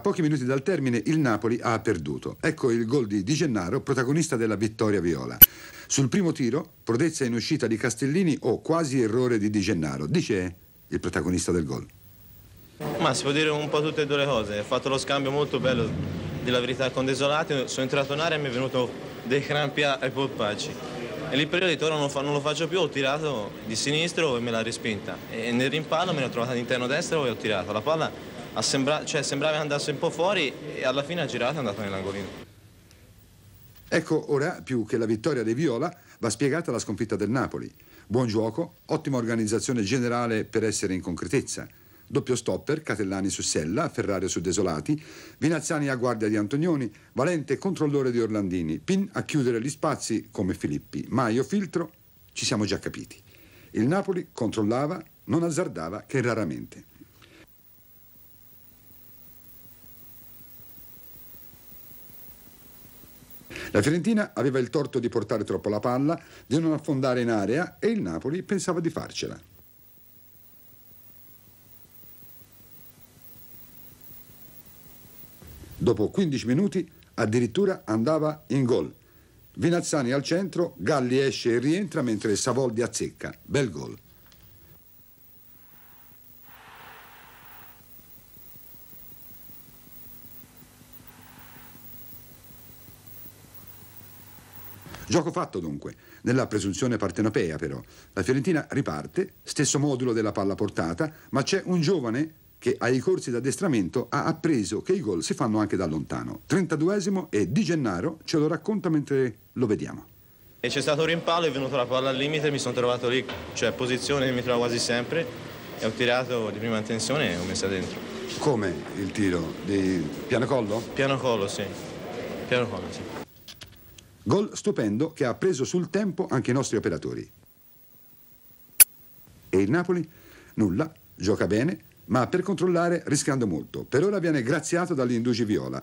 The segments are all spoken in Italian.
pochi minuti dal termine il Napoli ha perduto. Ecco il gol di Di Gennaro, protagonista della vittoria viola. Sul primo tiro, prodezza in uscita di Castellini o quasi errore di Di Gennaro, dice il protagonista del gol. Ma si può dire un po' tutte e due le cose. Ho fatto lo scambio molto bello della verità con Desolati, sono entrato in area e mi è venuto dei crampi ai polpacci. E lì per io ho detto ora non, lo faccio più, ho tirato di sinistro e me l'ha respinta. E nel rimpallo me l'ho trovata all'interno destro e ho tirato. La palla sembra, cioè, sembrava andasse un po' fuori e alla fine ha girato e è andato nell'angolino. Ecco ora, più che la vittoria dei Viola, va spiegata la sconfitta del Napoli. Buon gioco, ottima organizzazione generale per essere in concretezza. Doppio stopper, Catellani su Sella, Ferrario su Desolati, Vinazzani a guardia di Antonioni, Valente controllore di Orlandini, Pin a chiudere gli spazi come Filippi, Maio filtro, ci siamo già capiti. Il Napoli controllava, non azzardava che raramente. La Fiorentina aveva il torto di portare troppo la palla, di non affondare in area e il Napoli pensava di farcela. Dopo 15 minuti addirittura andava in gol. Vinazzani al centro, Galli esce e rientra mentre Savoldi azzecca. Bel gol. Gioco fatto dunque, nella presunzione partenopea però. La Fiorentina riparte, stesso modulo della palla portata, ma c'è un giovane che ai corsi d'addestramento ha appreso che i gol si fanno anche da lontano. 32esimo e Di Gennaro ce lo racconta mentre lo vediamo. E c'è stato un rimpallo, è venuta la palla al limite, mi sono trovato lì, cioè posizione che mi trovo quasi sempre e ho tirato di prima intenzione e ho messa dentro. Come il tiro? Di piano collo? Piano collo, sì. Piano collo, sì. Gol stupendo che ha preso sul tempo anche i nostri operatori. E il Napoli? Nulla, gioca bene, ma per controllare rischiando molto. Per ora viene graziato dagli indugi viola.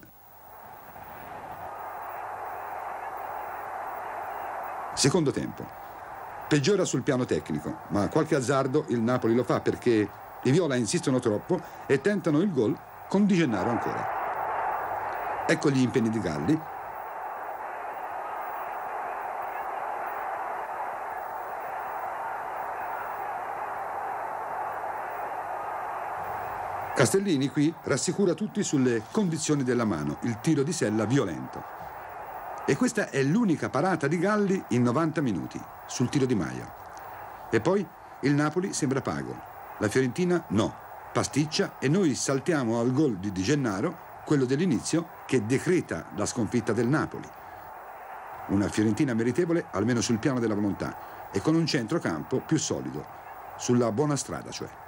Secondo tempo. Peggiora sul piano tecnico, ma qualche azzardo il Napoli lo fa perché i viola insistono troppo e tentano il gol con Di Gennaro ancora. Ecco gli impegni di Galli Castellini qui rassicura tutti sulle condizioni della mano, il tiro di sella violento. E questa è l'unica parata di Galli in 90 minuti, sul tiro di Maio. E poi il Napoli sembra pago, la Fiorentina no, pasticcia e noi saltiamo al gol di Di Gennaro, quello dell'inizio, che decreta la sconfitta del Napoli. Una Fiorentina meritevole almeno sul piano della volontà e con un centrocampo più solido, sulla buona strada cioè.